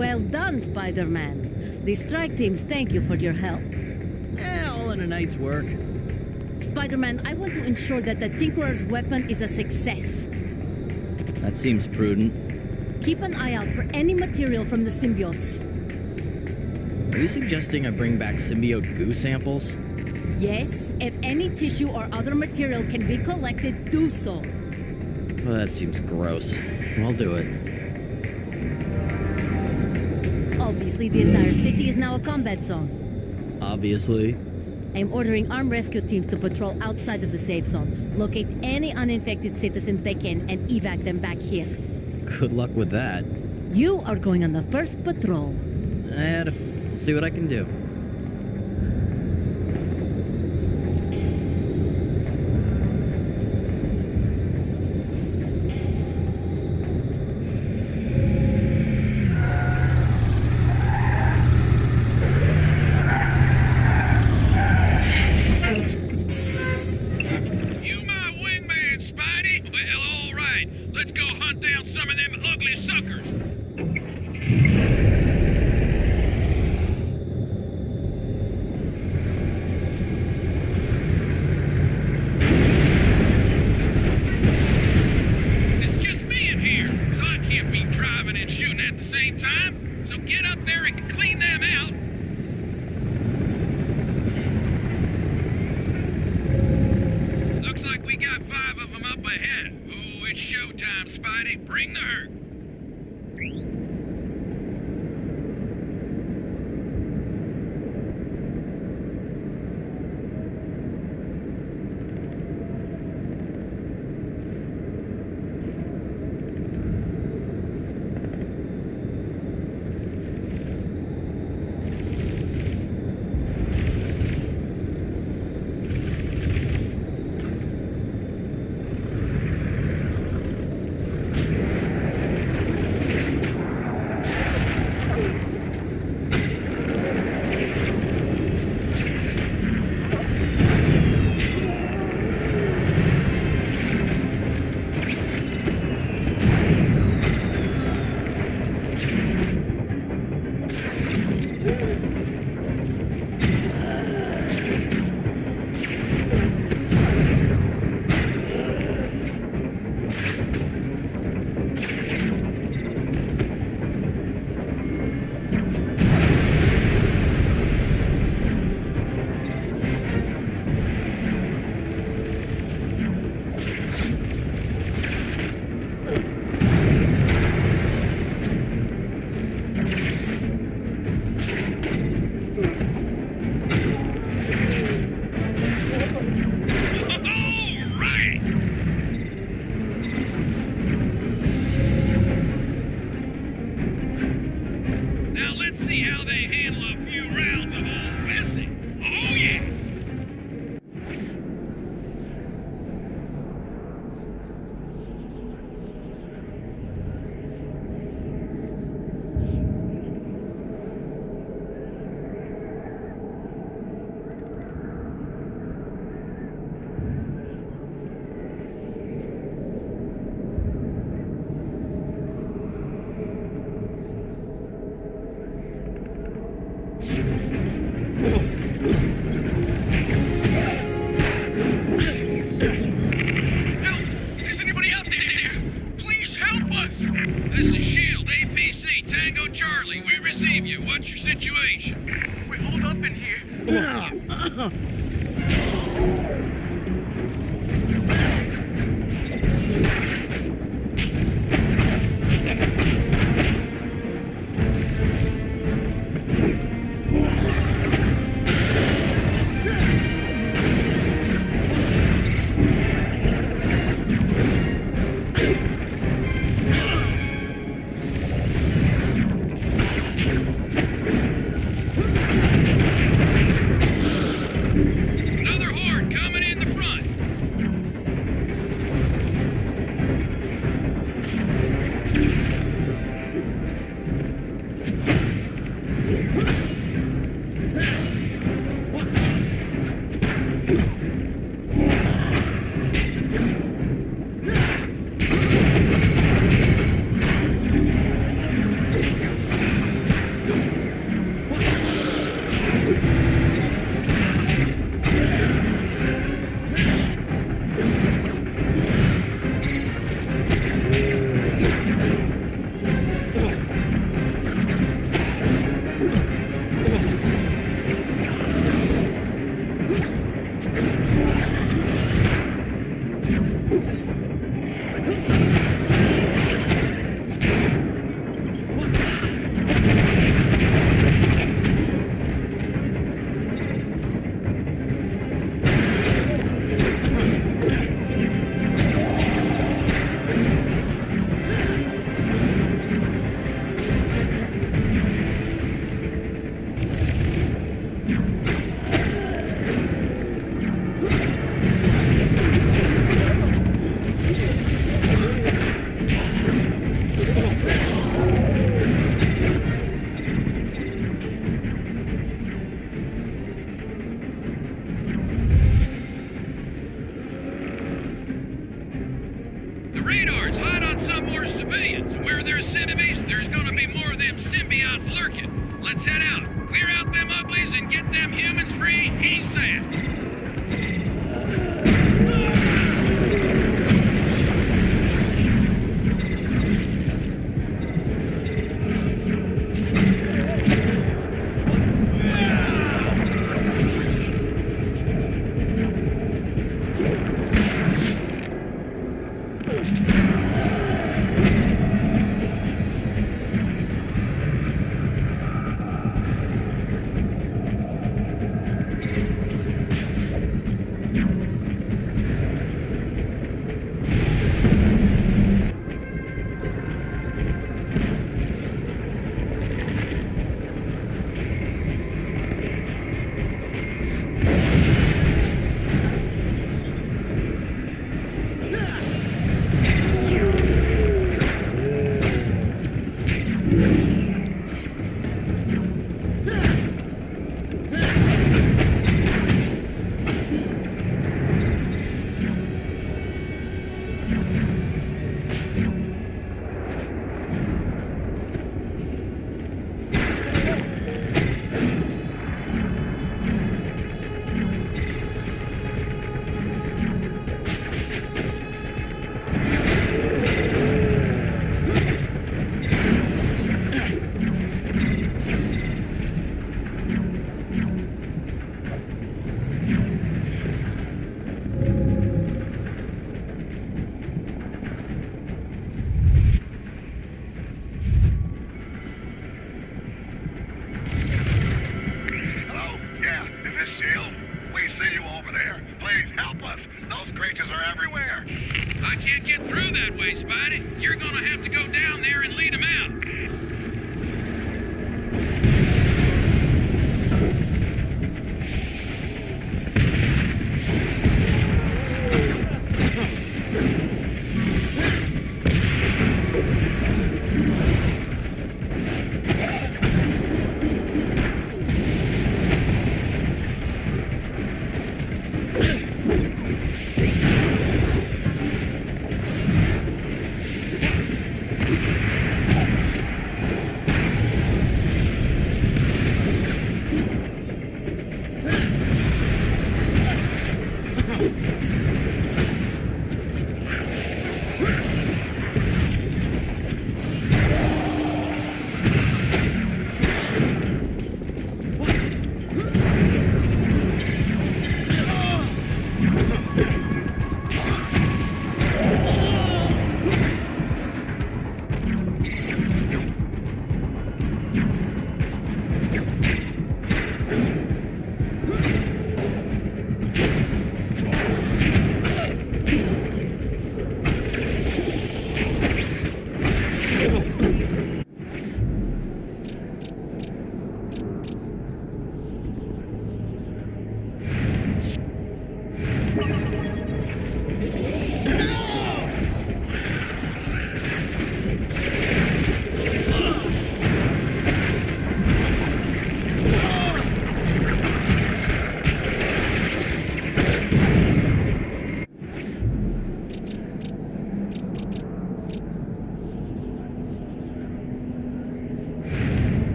Well done, Spider-Man. The strike teams thank you for your help. Eh, all in a night's work. Spider-Man, I want to ensure that the Tinkerer's weapon is a success. That seems prudent. Keep an eye out for any material from the symbiotes. Are you suggesting I bring back symbiote goo samples? Yes, if any tissue or other material can be collected, do so. Well, that seems gross. I'll do it. Obviously, the entire city is now a combat zone. Obviously. I'm ordering armed rescue teams to patrol outside of the safe zone, locate any uninfected citizens they can, and evac them back here. Good luck with that. You are going on the first patrol. And I'll see what I can do.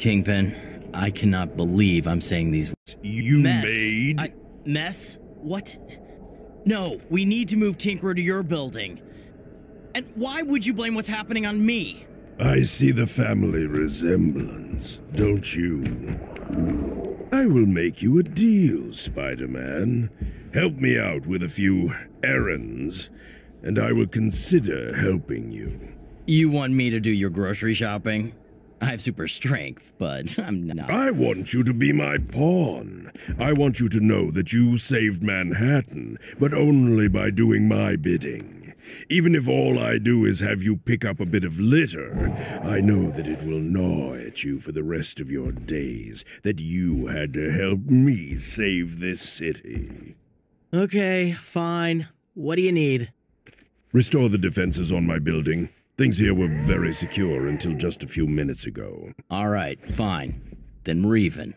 Kingpin, I cannot believe I'm saying these words. You mess. made. I, mess? What? No, we need to move Tinkerer to your building. And why would you blame what's happening on me? I see the family resemblance, don't you? I will make you a deal, Spider Man. Help me out with a few errands, and I will consider helping you. You want me to do your grocery shopping? I have super strength, but I'm not. I want you to be my pawn. I want you to know that you saved Manhattan, but only by doing my bidding. Even if all I do is have you pick up a bit of litter, I know that it will gnaw at you for the rest of your days that you had to help me save this city. Okay, fine. What do you need? Restore the defenses on my building. Things here were very secure until just a few minutes ago. All right, fine. Then we're even.